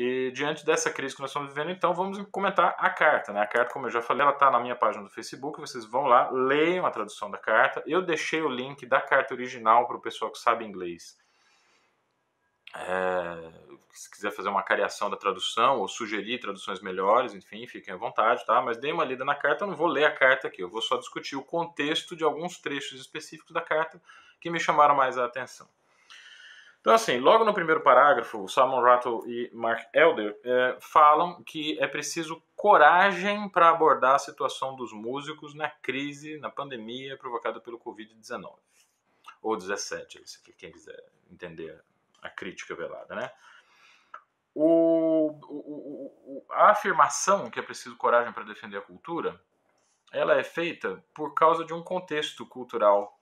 E diante dessa crise que nós estamos vivendo, então vamos comentar a carta. Né? A carta, como eu já falei, ela está na minha página do Facebook. Vocês vão lá, leiam a tradução da carta. Eu deixei o link da carta original para o pessoal que sabe inglês. É, se quiser fazer uma cariação da tradução ou sugerir traduções melhores, enfim, fiquem à vontade, tá? Mas dê uma lida na carta, eu não vou ler a carta aqui, eu vou só discutir o contexto de alguns trechos específicos da carta que me chamaram mais a atenção. Então, assim, logo no primeiro parágrafo, Simon Rattle e Mark Elder é, falam que é preciso coragem para abordar a situação dos músicos na crise, na pandemia provocada pelo Covid-19. Ou 17, se quem quiser entender a crítica velada, né? O, o, o, a afirmação que é preciso coragem para defender a cultura, ela é feita por causa de um contexto cultural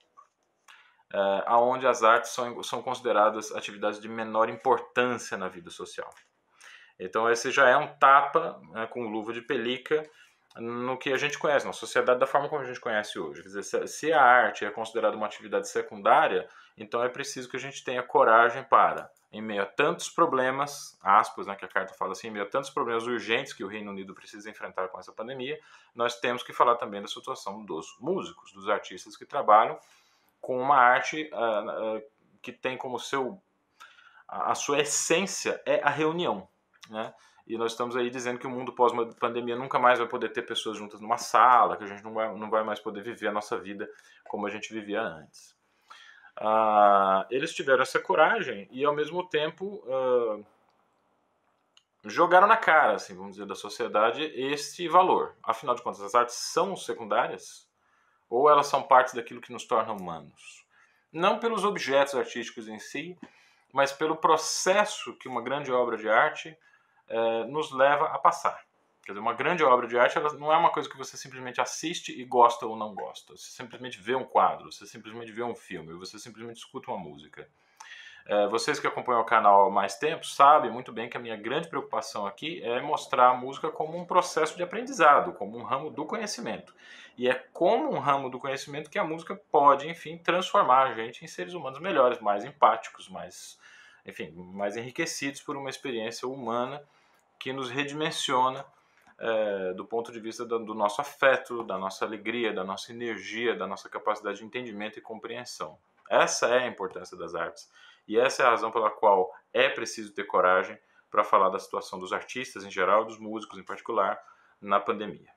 é, aonde as artes são, são consideradas atividades de menor importância na vida social. Então esse já é um tapa né, com luva de pelica no que a gente conhece, na sociedade da forma como a gente conhece hoje. Quer dizer, se a arte é considerada uma atividade secundária, então é preciso que a gente tenha coragem para, em meio a tantos problemas, aspas, né, que a carta fala assim, em meio a tantos problemas urgentes que o Reino Unido precisa enfrentar com essa pandemia, nós temos que falar também da situação dos músicos, dos artistas que trabalham com uma arte uh, uh, que tem como seu a, sua essência é a reunião, né? E nós estamos aí dizendo que o mundo pós-pandemia nunca mais vai poder ter pessoas juntas numa sala, que a gente não vai, não vai mais poder viver a nossa vida como a gente vivia antes. Uh, eles tiveram essa coragem e, ao mesmo tempo, uh, jogaram na cara, assim, vamos dizer, da sociedade este valor. Afinal de contas, as artes são secundárias ou elas são parte daquilo que nos torna humanos? Não pelos objetos artísticos em si, mas pelo processo que uma grande obra de arte é, nos leva a passar. Quer dizer, uma grande obra de arte não é uma coisa que você simplesmente assiste e gosta ou não gosta. Você simplesmente vê um quadro, você simplesmente vê um filme, você simplesmente escuta uma música. É, vocês que acompanham o canal há mais tempo sabem muito bem que a minha grande preocupação aqui é mostrar a música como um processo de aprendizado, como um ramo do conhecimento. E é como um ramo do conhecimento que a música pode, enfim, transformar a gente em seres humanos melhores, mais empáticos, mais, enfim, mais enriquecidos por uma experiência humana que nos redimensiona é, do ponto de vista do, do, nosso afeto, da nossa alegria, da nossa energia, da nossa capacidade de entendimento e compreensão. Essa é a importância das artes e essa é a razão pela qual é preciso ter coragem para falar da situação dos artistas em geral, dos músicos em particular, na pandemia.